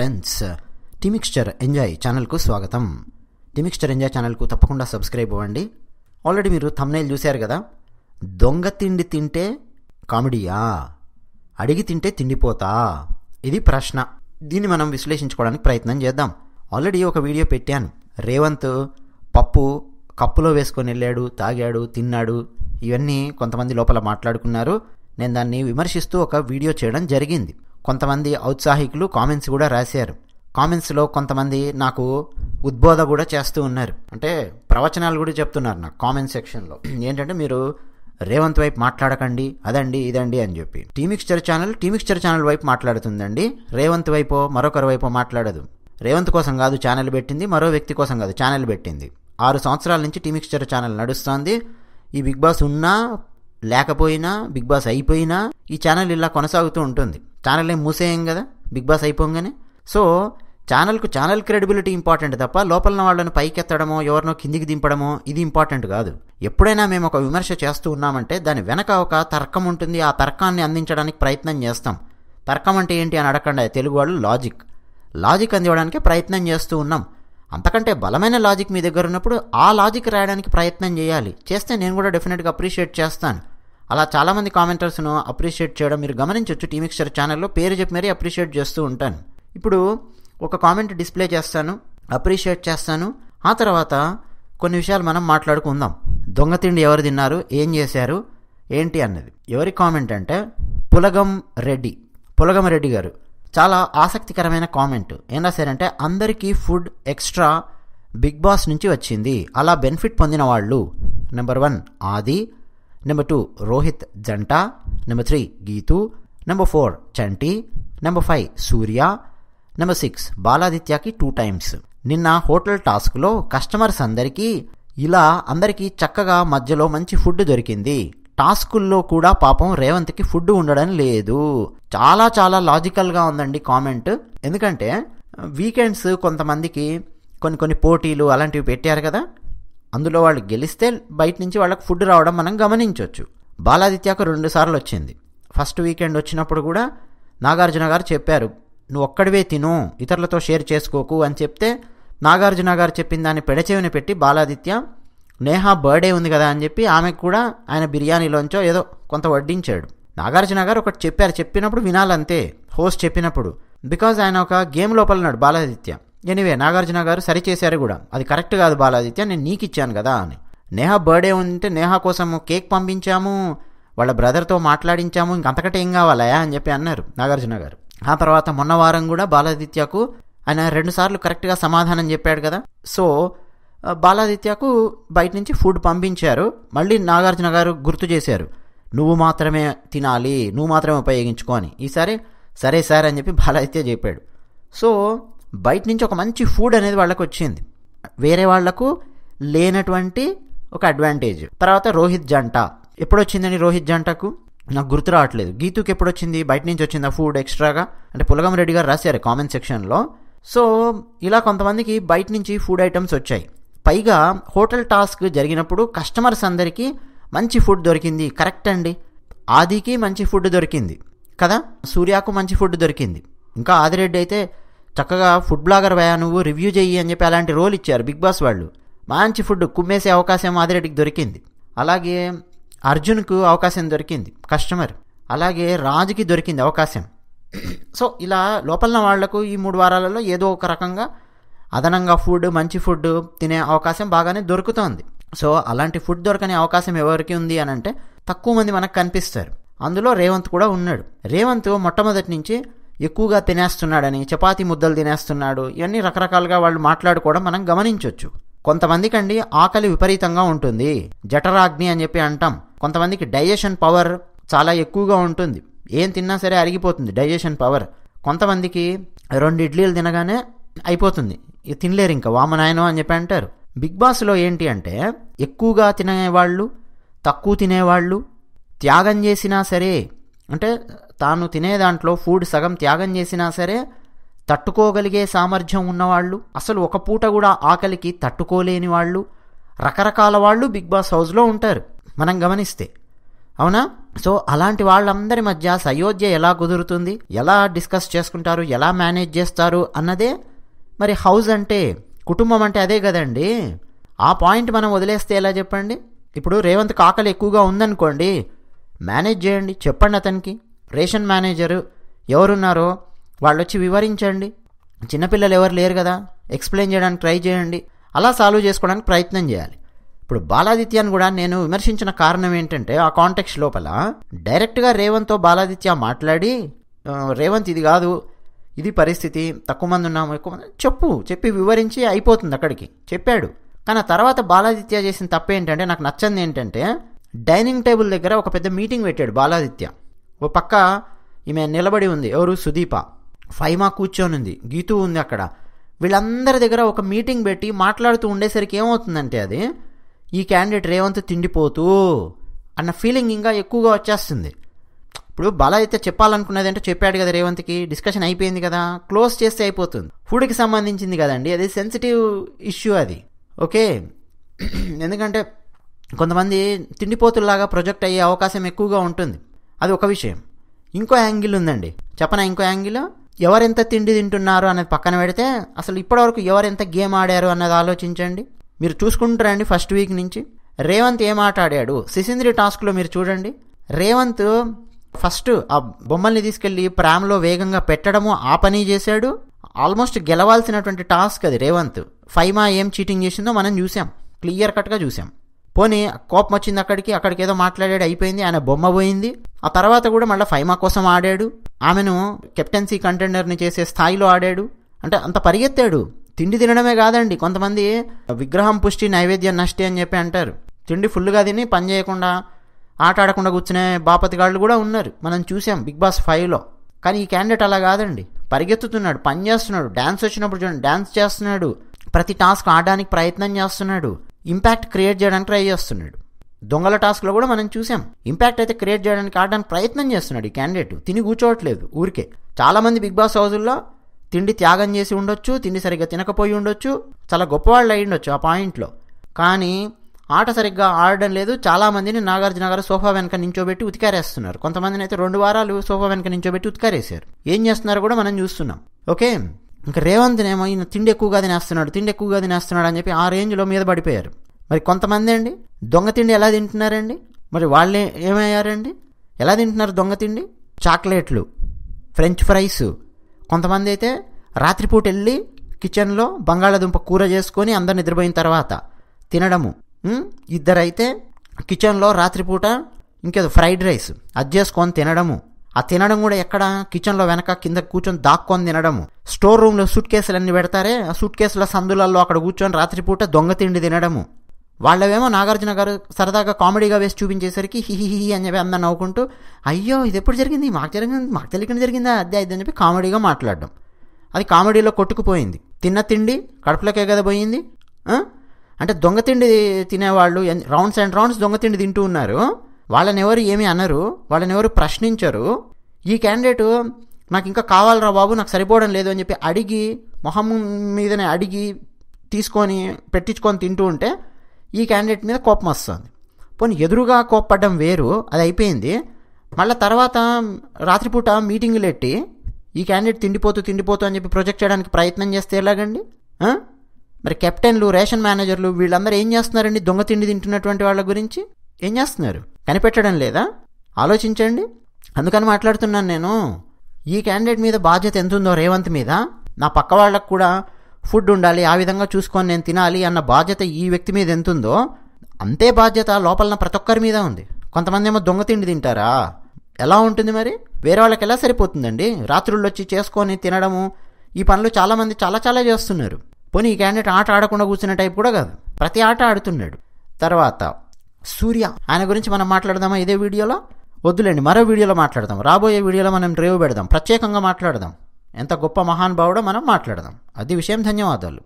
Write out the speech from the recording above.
Friends. టీమిక్స్చర్ enjoy ఛానల్కు స్వాగతం. టీమిక్స్చర్ enjoy ఛానల్కు తప్పకుండా సబ్స్క్రైబ్ అవ్వండి. ఆల్రెడీ మీరు thumbnail చూశారు కదా? దొంగ తిండి తింటే కామెడీయా? అడిగి తింటే తిండిపోతా? ఇది ప్రశ్న. దీన్ని మనం విశ్లేషించుకోవడానికి ప్రయత్నం చేద్దాం. ఆల్రెడీ ఒక వీడియో పెట్టాను. రేవంత్ పప్పు కప్పులో వేసుకొని వెళ్ళాడు తాగాడు తిన్నాడు. ఇవన్నీ కొంతమంది లోపల మాట్లాడుకున్నారు. నేను దాన్ని విమర్శిస్తూ ఒక వీడియో చేయడం జరిగింది. కొంతమంది ఔత్సాహికులు కామెంట్స్ కూడా రాశారు. కామెంట్స్లో కొంతమంది నాకు ఉద్బోధ కూడా చేస్తూ ఉన్నారు. అంటే ప్రవచనాలు కూడా చెప్తున్నారు నాకు కామెంట్ సెక్షన్లో ఏంటంటే మీరు రేవంత్ వైపు మాట్లాడకండి అదండి ఇదండి అని చెప్పి. టీమిక్స్చర్ ఛానల్ టీమిక్స్చర్ ఛానల్ వైపు మాట్లాడుతుందండి. రేవంత్ వైపు మరొకరి వైపు మాట్లాడదు. రేవంత్ కోసం కాదు ఛానల్ పెట్టింది మరో వ్యక్తి కోసం కాదు ఛానల్ పెట్టింది. ఆరు సంవత్సరాల నుంచి టీమిక్స్చర్ ఛానల్ నడుస్తోంది. ఈ బిగ్ బాస్ ఉన్నా లేకపోయినా బిగ్ బాస్ అయిపోయినా ఈ ఛానల్ ఇలా కొనసాగుతూ ఉంటుంది. ఛానల్ ఏం మూసేయం కదా? బిగ్ బాస్ అయిపోగానే? సో ఛానల్కు ఛానల్ క్రెడిబిలిటీ ఇంపార్టెంట్ తప్ప లోపల వాళ్ళని పైకెత్తడమో ఎవరినో కిందికి దింపడమో ఇది ఇంపార్టెంట్ కాదు. ఎప్పుడైనా మేము ఒక విమర్శ చేస్తూ ఉన్నామంటే దాని వెనక ఒక తర్కం ఉంటుంది ఆ తర్కాన్ని అందించడానికి ప్రయత్నం చేస్తాం. తర్కం అంటే ఏంటి అని అడగండి తెలుగు వాళ్ళు లాజిక్. లాజిక్ అందివ్వడానికి ప్రయత్నం చేస్తూ ఉన్నాం. అంతకంటే బలమైన లాజిక్ మీ దగ్గర ఉన్నప్పుడు ఆ లాజిక్ రాయడానికి ప్రయత్నం చేయాలి. చేస్తే నేను కూడా డెఫినెట్గా అప్రిషియేట్ చేస్తాను. అలా చాలామంది కామెంటర్స్ను అప్రిషియేట్ చేయడం మీరు గమనించవచ్చు టీమిక్స్చర్ ఛానల్లో పేరు చెప్పి మరీ అప్రిషియేట్ చేస్తూ ఉంటాను. ఇప్పుడు ఒక కామెంట్ డిస్ప్లే చేస్తాను అప్రిషియేట్ చేస్తాను. ఆ తర్వాత కొన్ని విషయాలు మనం మాట్లాడుకుందాం. దొంగతిండి ఎవరు తిన్నారు? ఏం చేశారు? ఏంటి అన్నది. ఎవరి కామెంట్ అంటే పులగం రెడ్డి. పులగం రెడ్డి గారు. చాలా ఆసక్తికరమైన కామెంట్. ఏం రాశారంటే అందరికీ ఫుడ్ ఎక్స్ట్రా బిగ్ బాస్ నుంచి వచ్చింది. అలా బెనిఫిట్ పొందిన వాళ్ళు. Number one Aadi. Number two Rohit జంట number three Geetu number four Chanti number five Surya number six బాలాదిత్యకి two times నిన్న హోటల్ టాస్క్లో కస్టమర్స్ అందరికీ ఇలా అందరికీ చక్కగా మధ్యలో మంచి ఫుడ్ దొరికింది. టాస్కుల్లో కూడా పాపం రేవంత్కి ఫుడ్ ఉండడం లేదు. చాలా చాలా లాజికల్గా ఉందండి కామెంట్. ఎందుకంటే వీకెండ్స్ కొంతమందికి కొన్ని కొన్ని పోటీలు అలాంటివి పెట్టారు కదా. అందులో వాళ్ళు గెలిస్తే బయట నుంచి వాళ్ళకి ఫుడ్ రావడం మనం గమనించవచ్చు. బాలాదిత్యకు రెండు సార్లు వచ్చింది. ఫస్ట్ వీకెండ్ వచ్చినప్పుడు కూడా నాగార్జున గారు చెప్పారు నువ్వు ఒక్కడివే తిను ఇతరులతో షేర్ చేసుకోకు అని చెప్తే నాగార్జున గారు చెప్పిన దాన్ని పెడచెవిని పెట్టి బాలాదిత్య నేహా బర్త్డే ఉంది కదా అని చెప్పి ఆమెకు కూడా ఆయన బిర్యానీలోంచో ఏదో కొంత వడ్డించాడు. నాగార్జున గారు ఒకటి చెప్పారు చెప్పినప్పుడు వినాలంతే. హోస్ట్ చెప్పినప్పుడు. బికాజ్ ఆయన ఒక గేమ్ లోపల ఉన్నాడు బాలాదిత్య. ఎనివే నాగార్జున గారు సరిచేశారు కూడా. అది కరెక్ట్ కాదు బాలాదిత్య నేను నీకు ఇచ్చాను కదా అని. నేహా బర్త్డే ఉంటే నేహా కోసం కేక్ పంపించాము వాళ్ళ బ్రదర్తో మాట్లాడించాము ఇంకంతకంటే ఏం కావాలా అని చెప్పి అన్నారు నాగార్జున గారు. ఆ తర్వాత మొన్న వారం కూడా బాలాదిత్యకు ఆయన రెండుసార్లు కరెక్ట్గా సమాధానం చెప్పాడు కదా. సో బాలాదిత్యకు బయట నుంచి ఫుడ్ పంపించారు మళ్ళీ నాగార్జున గారు గుర్తు చేశారు. నువ్వు మాత్రమే తినాలి నువ్వు మాత్రమే ఉపయోగించుకో అని. ఈసారి సరే సార్ అని చెప్పి బాలాదిత్య చెప్పాడు. సో బయట నుంచి ఒక మంచి ఫుడ్ అనేది వాళ్ళకు వచ్చింది. వేరే వాళ్ళకు లేనటువంటి ఒక అడ్వాంటేజ్ తర్వాత రోహిత్ జంట. ఎప్పుడు వచ్చిందని రోహిత్ జంటకు? నాకు గుర్తు రావట్లేదు. గీతుకి ఎప్పుడు వచ్చింది బయట నుంచి వచ్చింది ఆ ఫుడ్ ఎక్స్ట్రాగా అంటే పులగం రెడ్డి గారు రాశారు కామెంట్ సెక్షన్లో సో ఇలా కొంతమందికి బయట నుంచి ఫుడ్ ఐటమ్స్ వచ్చాయి. పైగా హోటల్ టాస్క్ జరిగినప్పుడు కస్టమర్స్ అందరికీ మంచి ఫుడ్ దొరికింది. కరెక్ట్ అండి. ఆదికి మంచి ఫుడ్ దొరికింది. కదా? సూర్యకు మంచి ఫుడ్ దొరికింది. ఇంకా ఆదిరెడ్డి అయితే చక్కగా ఫుడ్ బ్లాగర్ వయా నువ్వు రివ్యూ చెయ్యి అని చెప్పి అలాంటి రోల్ ఇచ్చారు బిగ్ బాస్ వాళ్ళు. మంచి ఫుడ్ కుమ్మేసే అవకాశం ఆదిరెడ్డికి దొరికింది. అలాగే అర్జున్కు అవకాశం దొరికింది కస్టమర్. అలాగే రాజుకి దొరికింది అవకాశం. సో ఇలా లోపల వాళ్ళకు ఈ మూడు వారాలలో ఏదో ఒక రకంగా అదనంగా ఫుడ్ మంచి ఫుడ్ తినే అవకాశం బాగానే దొరుకుతోంది. సో అలాంటి ఫుడ్ దొరకని అవకాశం ఎవరికి ఉంది అని అంటే తక్కువ మంది మనకు కనిపిస్తారు. అందులో రేవంత్ కూడా ఉన్నాడు. రేవంత్ మొట్టమొదటి నుంచి ఎక్కువగా తినేస్తున్నాడని చపాతీ ముద్దలు తినేస్తున్నాడు ఇవన్నీ రకరకాలుగా వాళ్ళు మాట్లాడుకోవడం మనం గమనించవచ్చు కొంతమందికండి ఆకలి విపరీతంగా ఉంటుంది. జఠరాగ్ని అని చెప్పి అంటాం. కొంతమందికి డైజెషన్ పవర్ చాలా ఎక్కువగా ఉంటుంది. ఏం తిన్నా సరే అరిగిపోతుంది డైజెషన్ పవర్. కొంతమందికి రెండు ఇడ్లీలు తినగానే అయిపోతుంది. తినలేరు ఇంకా వామనాయనం అని చెప్పి అంటారు. బిగ్ బాస్లో ఏంటి అంటే ఎక్కువగా తినేవాళ్ళు తక్కువ తినేవాళ్ళు త్యాగం చేసినా సరే అంటే తాను తినే దాంట్లో ఫుడ్ సగం త్యాగం చేసినా సరే తట్టుకోగలిగే సామర్థ్యం ఉన్నవాళ్ళు అసలు ఒక పూట కూడా ఆకలికి తట్టుకోలేని వాళ్ళు రకరకాల వాళ్ళు బిగ్ బాస్ హౌస్లో ఉంటారు మనం గమనిస్తే. అవునా? సో అలాంటి వాళ్ళందరి మధ్య సయోధ్య ఎలా కుదురుతుంది ఎలా డిస్కస్ చేసుకుంటారు ఎలా మేనేజ్ చేస్తారు అన్నదే మరి హౌస్ అంటే కుటుంబం అంటే అదే కదండి. ఆ పాయింట్ మనం వదిలేస్తే ఎలా చెప్పండి? ఇప్పుడు రేవంత్కి ఆకలి ఎక్కువగా ఉందనుకోండి మేనేజ్ చేయండి. చెప్పండి అతనికి. రేషన్ మేనేజరు ఎవరున్నారో వాళ్ళు వచ్చి వివరించండి. చిన్నపిల్లలు ఎవరు లేరు కదా. ఎక్స్ప్లెయిన్ చేయడానికి ట్రై చేయండి. అలా సాల్వ్ చేసుకోవడానికి ప్రయత్నం చేయాలి. ఇప్పుడు బాలాదిత్యాన్ని కూడా నేను విమర్శించిన కారణం ఏంటంటే ఆ కాంటెక్స్ లోపల డైరెక్ట్గా రేవంత్తో బాలాదిత్య మాట్లాడి రేవంత్ ఇది కాదు ఇది పరిస్థితి తక్కువ మంది ఉన్నాము ఎక్కువ మంది చెప్పు చెప్పి వివరించి అయిపోతుంది అక్కడికి. చెప్పాడు. కానీ ఆ తర్వాత బాలాదిత్య చేసిన తప్పు ఏంటంటే నాకు నచ్చింది ఏంటంటే డైనింగ్ టేబుల్ దగ్గర ఒక పెద్ద మీటింగ్ పెట్టాడు బాలాదిత్య. ఓ పక్క ఈమె నిలబడి ఉంది. ఎవరు? సుదీప. ఫైమా కూర్చొని ఉంది గీతూ ఉంది అక్కడ. వీళ్ళందరి దగ్గర ఒక మీటింగ్ పెట్టి మాట్లాడుతూ ఉండేసరికి ఏమవుతుందంటే అది ఈ క్యాండిడేట్ రేవంత్ తిండిపోతూ అన్న ఫీలింగ్ ఇంకా ఎక్కువగా వచ్చేస్తుంది. ఇప్పుడు బాలా అయితే చెప్పాలనుకున్నది అంటే చెప్పాడు కదా రేవంత్కి డిస్కషన్ అయిపోయింది కదా క్లోజ్ చేస్తే అయిపోతుంది. ఫుడ్కి సంబంధించింది కదండి అది సెన్సిటివ్ ఇష్యూ అది. ఓకే. ఎందుకంటే కొంతమంది తిండిపోతుల్లాగా ప్రొజెక్ట్ అయ్యే అవకాశం ఎక్కువగా ఉంటుంది. అది ఒక విషయం. ఇంకో యాంగిల్ ఉందండి. చెప్పనా ఇంకో యాంగిల్? ఎవరెంత తిండి తింటున్నారు అనేది పక్కన పెడితే అసలు ఇప్పటివరకు ఎవరెంత గేమ్ ఆడారు అన్నది ఆలోచించండి. మీరు చూసుకుంటారండి ఫస్ట్ వీక్ నుంచి. రేవంత్ ఏం ఆట ఆడాడు? సిసింద్రి టాస్క్లో మీరు చూడండి. రేవంత్ ఫస్ట్ ఆ బొమ్మల్ని తీసుకెళ్ళి ప్రామ్లో వేగంగా పెట్టడము ఆ పని చేశాడు. ఆల్మోస్ట్ గెలవాల్సినటువంటి టాస్క్ అది రేవంత్. ఫైమా ఏం చీటింగ్ చేసిందో మనం చూసాం క్లియర్ కట్గా చూసాం పోనీ కోపం వచ్చింది అక్కడికి అక్కడికి ఏదో మాట్లాడాడు అయిపోయింది ఆయన బొమ్మ పోయింది. ఆ తర్వాత కూడా మళ్ళీ ఫైమా కోసం ఆడాడు. ఆమెను కెప్టెన్సీ కంటెండర్ని చేసే స్థాయిలో ఆడాడు. అంటే అంత పరిగెత్తాడు. తిండి తినడమే కాదండి. కొంతమంది విగ్రహం పుష్టి నైవేద్యం నష్టి అని చెప్పి అంటారు. తిండి ఫుల్గా తిని పని చేయకుండా ఆట ఆడకుండా కూర్చునే బాపతిగాళ్ళు కూడా ఉన్నారు. మనం చూసాం బిగ్ బాస్ ఫైవ్లో. కానీ ఈ క్యాండిడేట్ అలా కాదండి. పరిగెత్తుతున్నాడు పని చేస్తున్నాడు. డ్యాన్స్ వచ్చినప్పుడు చూడండి డ్యాన్స్ చేస్తున్నాడు. ప్రతి టాస్క్ ఆడడానికి ప్రయత్నం చేస్తున్నాడు. ఇంపాక్ట్ క్రియేట్ చేయడానికి ట్రై చేస్తున్నాడు. దొంగల టాస్క్లో కూడా మనం చూసాం. ఇంపాక్ట్ అయితే క్రియేట్ చేయడానికి ఆడడానికి ప్రయత్నం చేస్తున్నాడు ఈ క్యాండిడేట్. తిని కూర్చోవట్లేదు ఊరికే. చాలామంది బిగ్ బాస్ హౌజుల్లో తిండి త్యాగం చేసి ఉండొచ్చు తిండి సరిగ్గా తినకపోయి ఉండొచ్చు చాలా గొప్పవాళ్ళు అయి ఉండొచ్చు ఆ పాయింట్లో కానీ ఆట సరిగ్గా ఆడడం లేదు. చాలామందిని నాగార్జున గారు సోఫా వెనక నించోబెట్టి ఉతికారేస్తున్నారు. కొంతమందిని అయితే రెండు వారాలు సోఫా వెనక నించోబెట్టి ఉతికారేశారు. ఏం చేస్తున్నారో కూడా మనం చూస్తున్నాం. ఓకే? ఇంకా రేవంత్నేమో ఈయన తిండి ఎక్కువగా తినేస్తున్నాడు తిండి ఎక్కువగా తినేస్తున్నాడు అని చెప్పి ఆ రేంజ్లో మీద పడిపోయారు. మరి కొంతమంది అండి? దొంగ తిండి ఎలా తింటున్నారండి? మరి వాళ్ళే ఏమయ్యారండి? ఎలా తింటున్నారు దొంగ తిండి? చాక్లెట్లు ఫ్రెంచ్ ఫ్రైస్. కొంతమంది అయితే రాత్రిపూట వెళ్ళి కిచెన్లో బంగాళాదుంప కూర చేసుకొని అందరు నిద్రపోయిన తర్వాత తినడము. ఇద్దరైతే కిచెన్లో రాత్రిపూట ఇంకేదో ఫ్రైడ్ రైస్ అది చేసుకొని తినడము. ఆ తినడం కూడా ఎక్కడ? కిచెన్లో వెనక కింద కూర్చొని దాక్కొని తినడం స్టోర్ రూమ్లో సూట్ కేసులు అన్ని పెడతారే? ఆ సూట్ కేసుల సందులలో అక్కడ కూర్చొని రాత్రిపూట దొంగ తిండి తినడము. వాళ్ళవేమో నాగార్జున గారు సరదాగా కామెడీగా వేసి చూపించేసరికి హిహిహి అని చెప్పి అందరు నవ్వుకుంటూ అయ్యో ఇది ఎప్పుడు జరిగింది? మాకు జరిగింది మాకు తెలియకుండా జరిగిందా? అదే అని చెప్పి కామెడీగా మాట్లాడడం. అది కామెడీలో కొట్టుకుపోయింది. తిన్న తిండి కడుపులోకే కదా పోయింది? అంటే దొంగ తిండి తినేవాళ్ళు రౌండ్స్ అండ్ రౌండ్స్ దొంగ తిండి తింటూ ఉన్నారు. వాళ్ళని ఎవరు ఏమీ అనరు వాళ్ళని ఎవరు ప్రశ్నించరు. ఈ క్యాండిడేట్ నాకు ఇంకా కావాలరా బాబు నాకు సరిపోవడం లేదు అని చెప్పి అడిగి మొహం మీదనే అడిగి తీసుకొని పెట్టించుకొని తింటూ ఉంటే ఈ క్యాండిడేట్ మీద కోపం వస్తుంది. పోనీ ఎదురుగా కోప్పడడం వేరు అది అయిపోయింది. మళ్ళీ తర్వాత రాత్రిపూట మీటింగులు పెట్టి ఈ క్యాండిడేట్ తిండిపోతూ తిండిపోతూ అని చెప్పి ప్రొజెక్ట్ చేయడానికి ప్రయత్నం చేస్తే ఎలాగండి? మరి కెప్టెన్లు రేషన్ మేనేజర్లు వీళ్ళందరూ ఏం చేస్తున్నారండి? దొంగ తిండి తింటున్నటువంటి వాళ్ళ గురించి? ఏం చేస్తున్నారు? కనిపెట్టడం లేదా? ఆలోచించండి. అందుకని మాట్లాడుతున్నాను నేను. ఈ క్యాండిడేట్ మీద బాధ్యత ఎంత ఉందో రేవంత్ మీద? నా పక్క వాళ్ళకు కూడా ఫుడ్ ఉండాలి ఆ విధంగా చూసుకొని నేను తినాలి అన్న బాధ్యత ఈ వ్యక్తి మీద ఎంత ఉందో అంతే బాధ్యత లోపల ప్రతి ఒక్కరి మీద ఉంది. కొంతమంది ఏమో దొంగ తిండి తింటారా? ఎలా ఉంటుంది మరి? వేరే వాళ్ళకి ఎలా సరిపోతుందండి? రాత్రుళ్ళు వచ్చి చేసుకొని తినడము ఈ పనులు చాలామంది చాలా చాలా చేస్తున్నారు. పోనీ ఈ క్యాండిడేట్ ఆట ఆడకుండా కూర్చునే టైప్ కూడా కాదు. ప్రతి ఆట ఆడుతున్నాడు. తర్వాత సూర్య. ఆయన గురించి మనం మాట్లాడదామా ఇదే వీడియోలో? వద్దులేండి మరో వీడియోలో మాట్లాడదాం. రాబోయే వీడియోలో మనం రేవు పెడదాం ప్రత్యేకంగా మాట్లాడదాం. ఎంత గొప్ప మహానుభావుడో మనం మాట్లాడదాం. అది విషయం ధన్యవాదాలు.